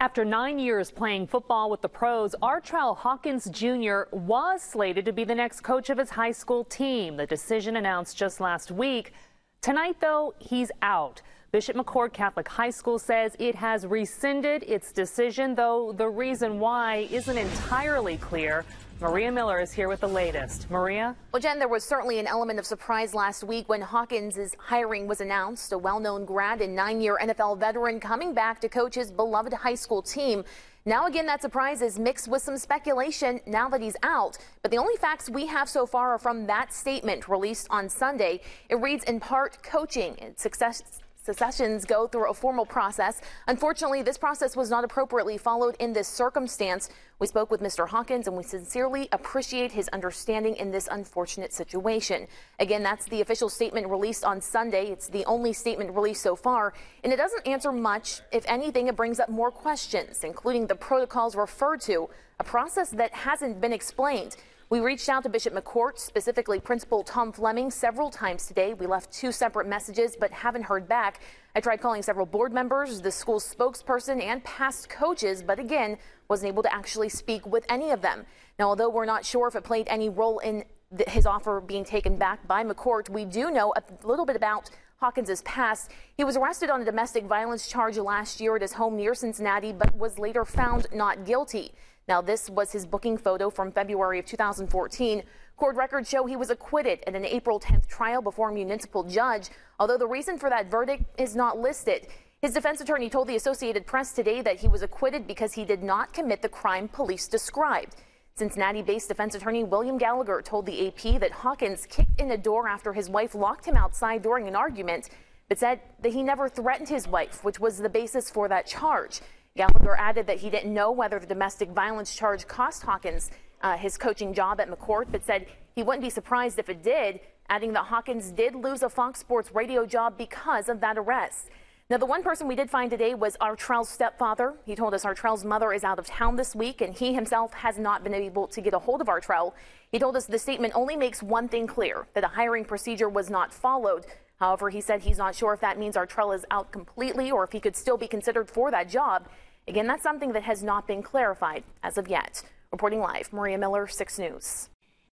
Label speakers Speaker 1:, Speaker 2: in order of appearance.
Speaker 1: After nine years playing football with the pros, Artrell Hawkins Jr. was slated to be the next coach of his high school team. The decision announced just last week. Tonight, though, he's out. Bishop McCort Catholic High School says it has rescinded its decision, though the reason why isn't entirely clear. Maria Miller is here with the latest. Maria?
Speaker 2: Well, Jen, there was certainly an element of surprise last week when Hawkins' hiring was announced. A well-known grad and nine-year NFL veteran coming back to coach his beloved high school team. Now again, that surprise is mixed with some speculation now that he's out. But the only facts we have so far are from that statement released on Sunday. It reads in part coaching and success Secessions go through a formal process. Unfortunately, this process was not appropriately followed in this circumstance. We spoke with Mr. Hawkins and we sincerely appreciate his understanding in this unfortunate situation. Again, that's the official statement released on Sunday. It's the only statement released so far, and it doesn't answer much. If anything, it brings up more questions, including the protocols referred to, a process that hasn't been explained. We reached out to Bishop McCort, specifically Principal Tom Fleming, several times today. We left two separate messages, but haven't heard back. I tried calling several board members, the school's spokesperson, and past coaches, but again, wasn't able to actually speak with any of them. Now, although we're not sure if it played any role in his offer being taken back by McCort, we do know a little bit about Hawkins' past. He was arrested on a domestic violence charge last year at his home near Cincinnati, but was later found not guilty. Now, this was his booking photo from February of 2014. Court records show he was acquitted in an April 10th trial before a municipal judge, although the reason for that verdict is not listed. His defense attorney told the Associated Press today that he was acquitted because he did not commit the crime police described. Cincinnati-based defense attorney William Gallagher told the AP that Hawkins kicked in a door after his wife locked him outside during an argument, but said that he never threatened his wife, which was the basis for that charge. Gallagher added that he didn't know whether the domestic violence charge cost Hawkins uh, his coaching job at McCort, but said he wouldn't be surprised if it did, adding that Hawkins did lose a Fox Sports radio job because of that arrest. Now, the one person we did find today was Artrell's stepfather. He told us Artrell's mother is out of town this week, and he himself has not been able to get a hold of Artrell. He told us the statement only makes one thing clear, that a hiring procedure was not followed. However, he said he's not sure if that means Artrell is out completely or if he could still be considered for that job. Again, that's something that has not been clarified as of yet. Reporting live, Maria Miller, 6 News.